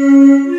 Mm-hmm.